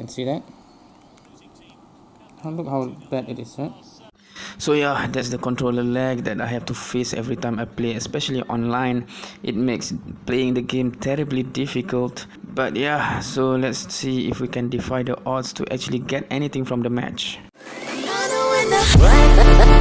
can see that. Oh, look how bad it is right? So yeah that's the controller lag that i have to face every time i play especially online. It makes playing the game terribly difficult. But yeah so let's see if we can defy the odds to actually get anything from the match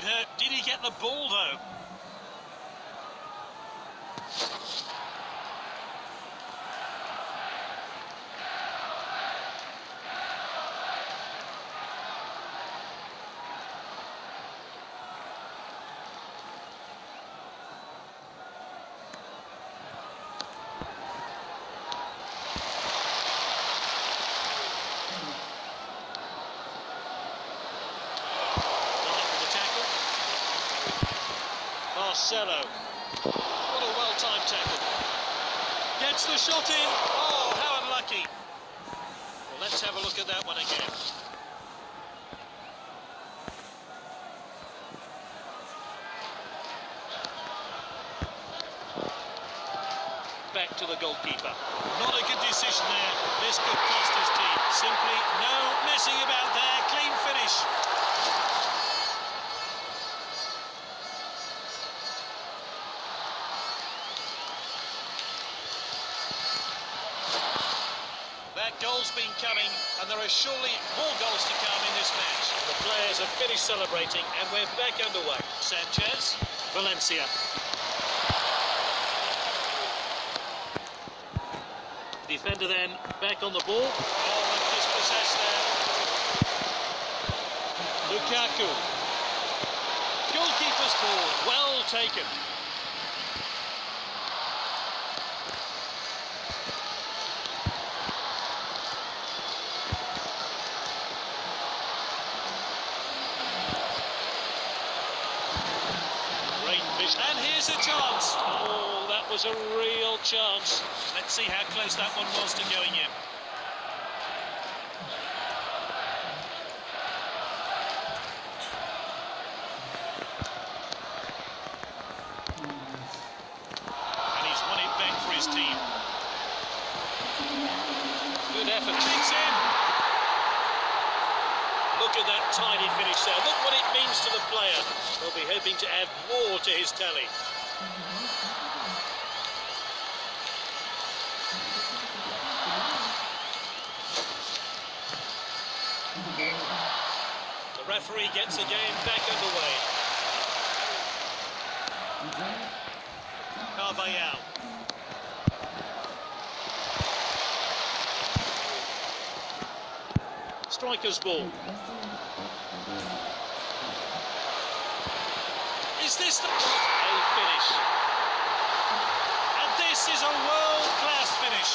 hurt. Did he get the ball, though? Marcelo. What a well-timed tackle. Gets the shot in. Oh, how unlucky. Well, let's have a look at that one again. Back to the goalkeeper. Not a good decision there. This could cost his team. Simply no messing about there. Clean finish. Been coming, and there are surely more goals to come in this match. The players have finished celebrating, and we're back underway. Sanchez, Valencia. Defender then back on the ball. Oh, and dispossessed there. Lukaku. Goalkeeper's ball, well taken. And here's a chance. Oh, that was a real chance. Let's see how close that one was to going in. And he's won it back for his team. Good effort. Takes in. Look at that tidy finish there. Look what it means to the player. He'll be hoping to add more to his tally. The referee gets the game back underway. Carvajal. Striker's ball. Is this the a finish? And this is a world-class finish.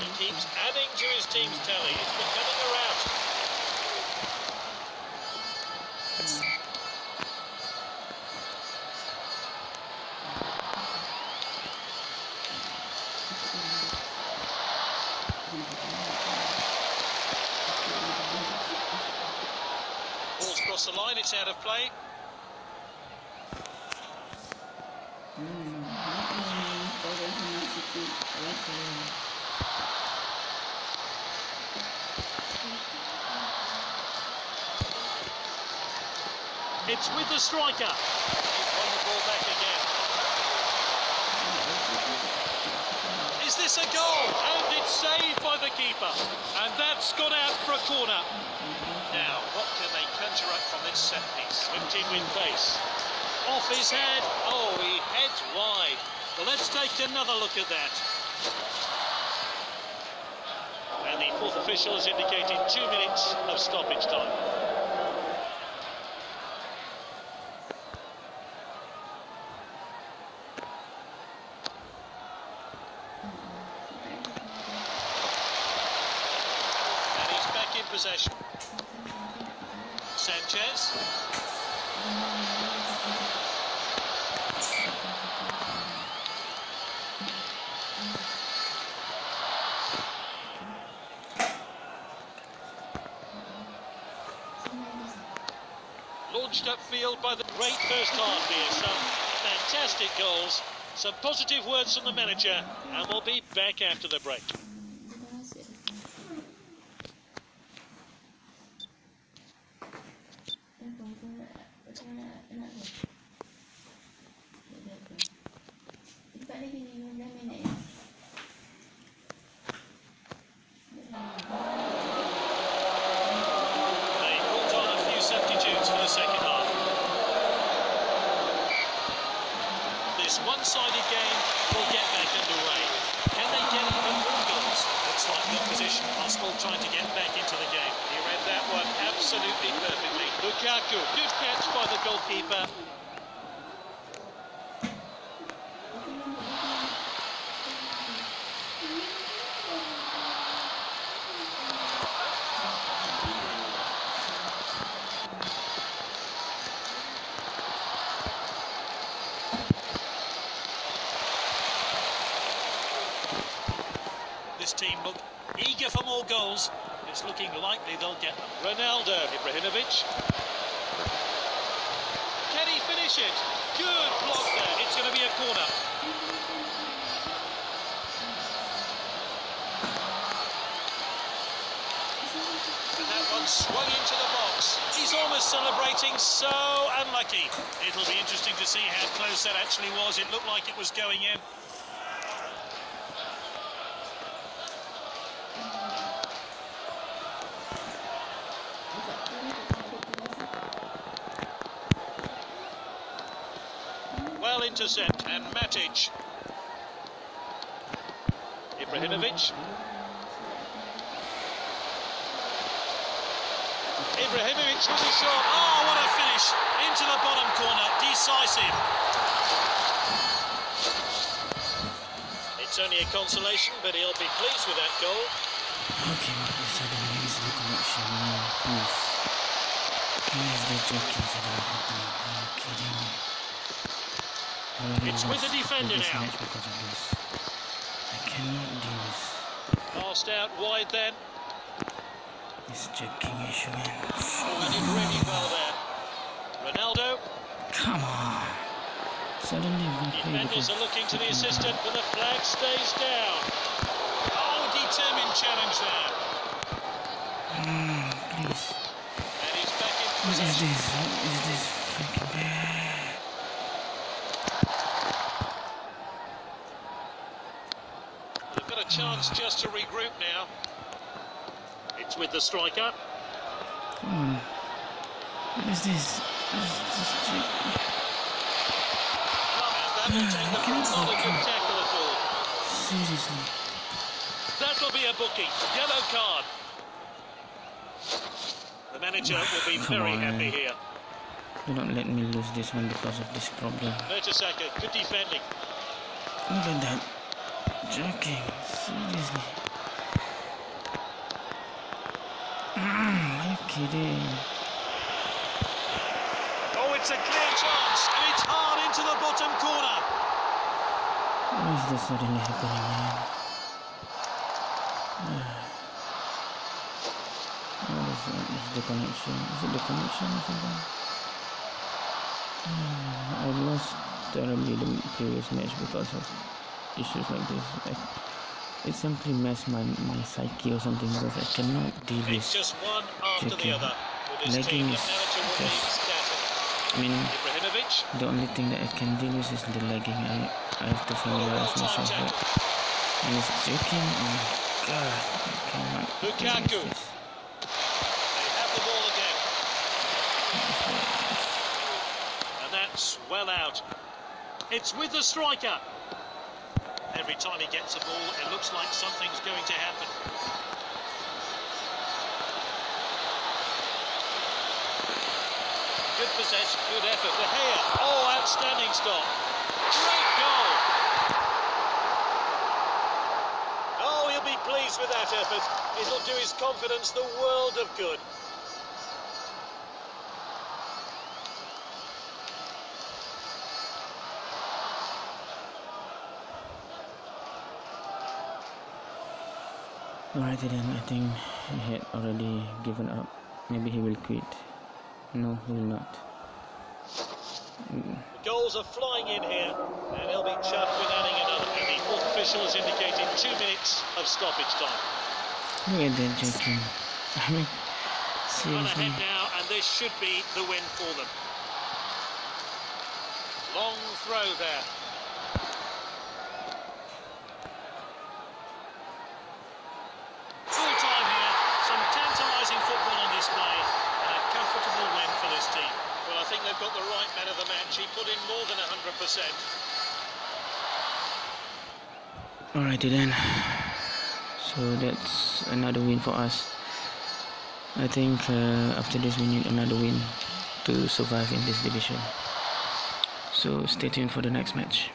He keeps adding to his team's tally. It's out of play. It's with the striker. He's won the ball back again. Is this a goal? And it's saved by the keeper. And that's gone out for a corner. Now, what can they conjure up from this set piece? Swifted with pace. Off his head. Oh, he heads wide. Well, let's take another look at that. And the fourth official has indicated two minutes of stoppage time. possession. Sanchez. Launched upfield by the great first half here. Some fantastic goals. Some positive words from the manager, and we'll be back after the break. They brought on a few substitutes for the second half. This one-sided game will get back underway. Can they get it from one goals? Looks like the opposition possible trying to get back into the game. He read that one absolutely perfectly. Lukaku, good catch by the goalkeeper. This team look eager for more goals. It's looking likely they'll get them. Ronaldo, Ibrahimovic. Can he finish it? Good block there. It's going to be a corner. That one swung into the box. He's almost celebrating, so unlucky. It'll be interesting to see how close that actually was. It looked like it was going in. Intercept and Matic. Ibrahimovic. Ibrahimovic with a shot. Oh, what a finish! Into the bottom corner, decisive. It's only a consolation, but he'll be pleased with that goal. Okay, It's with the defender this now. because of this. I cannot do this. Passed out wide then. This joking issue man. Oh, did really well there. Ronaldo. Come on. Suddenly we Defenders are looking to the assistant, but the flag stays down. Oh, determined challenge there. Mm, please. And he's back in What is this? What is this freaking bad? They've got a chance just to regroup now. It's with the striker. Come on. What is this? This joke? And that will take the Can I a good tackle at all. Seriously. That'll be a booking. Yellow card. The manager will be Come very on. happy here. Do not let me lose this one because of this problem. Mertesacker, good defending. Look at that. Joking. Seriously. Mm, are you kidding? Oh, it's a clear chance, and it's hard into the bottom corner. Why is this suddenly happening, man? What is, what is the connection? Is it the connection or something? I lost terribly the previous match because of issues like this. Like, it simply messed my, my psyche or something because I cannot deal with. just one after the other. Lagging is manager will be just- scattered. I mean, the only thing that I can deal with is the lagging. I, I have to familiarize myself with it. And it's joking. Oh my god. I cannot deal with Lukaku. this. they have the ball again, and that's well out. It's with the striker. Every time he gets the ball, it looks like something's going to happen. Good possession, good effort. De Gea, oh, outstanding stop. Great goal. Oh, he'll will be pleased with that effort. It'll do his confidence the world of good. Alright then, I think he had already given up. Maybe he will quit. No, he will not. Mm. The goals are flying in here, and he'll be chuffed with adding another. And the fourth official has indicated two minutes of stoppage time. Look at that. I mean, Run seriously. ahead now, and this should be the win for them. Long throw there. they've got the right man of the match. He put in more than 100%. Alrighty then. So that's another win for us. I think uh, after this we need another win to survive in this division. So stay tuned for the next match.